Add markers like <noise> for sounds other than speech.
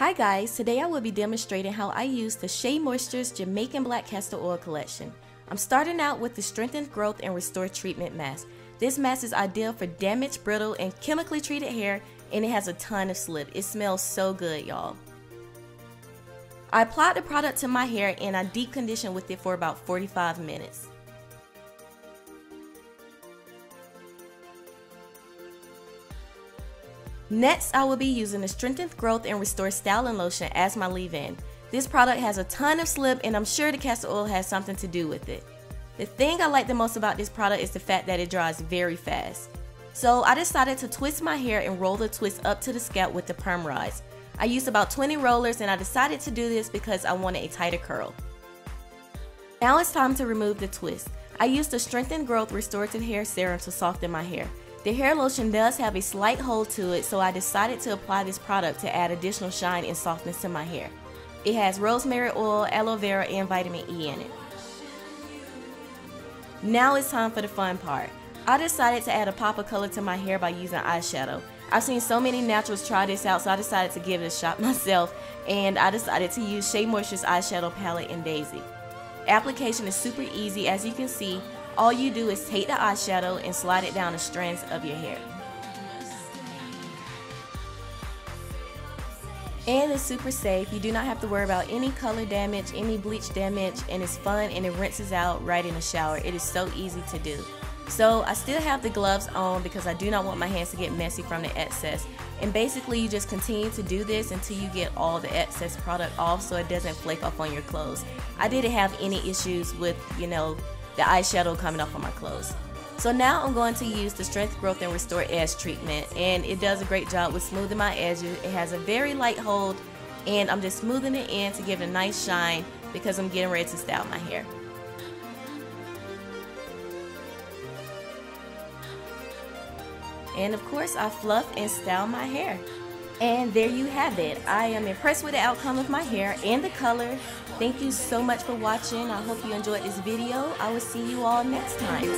Hi guys, today I will be demonstrating how I use the Shea Moisture's Jamaican Black Castor Oil Collection. I'm starting out with the Strengthened Growth and Restore Treatment Mask. This mask is ideal for damaged, brittle, and chemically treated hair and it has a ton of slip. It smells so good y'all. I applied the product to my hair and I deep conditioned with it for about 45 minutes. Next, I will be using the Strengthened Growth and Restore Styling Lotion as my leave-in. This product has a ton of slip and I'm sure the castor oil has something to do with it. The thing I like the most about this product is the fact that it dries very fast. So I decided to twist my hair and roll the twist up to the scalp with the perm rods. I used about 20 rollers and I decided to do this because I wanted a tighter curl. Now it's time to remove the twist. I used the Strengthened Growth Restorative Hair Serum to soften my hair. The hair lotion does have a slight hold to it, so I decided to apply this product to add additional shine and softness to my hair. It has rosemary oil, aloe vera, and vitamin E in it. Now it's time for the fun part. I decided to add a pop of color to my hair by using eyeshadow. I've seen so many naturals try this out, so I decided to give it a shot <laughs> myself, and I decided to use Shea Moisture's eyeshadow palette in Daisy. Application is super easy, as you can see, all you do is take the eyeshadow and slide it down the strands of your hair. And it's super safe. You do not have to worry about any color damage, any bleach damage, and it's fun and it rinses out right in the shower. It is so easy to do. So I still have the gloves on because I do not want my hands to get messy from the excess. And basically you just continue to do this until you get all the excess product off so it doesn't flake off on your clothes. I didn't have any issues with, you know, the eyeshadow coming off on my clothes. So now I'm going to use the Strength Growth and Restore Edge treatment and it does a great job with smoothing my edges. It has a very light hold and I'm just smoothing it in to give it a nice shine because I'm getting ready to style my hair. And of course I fluff and style my hair. And there you have it. I am impressed with the outcome of my hair and the color. Thank you so much for watching. I hope you enjoyed this video. I will see you all next time.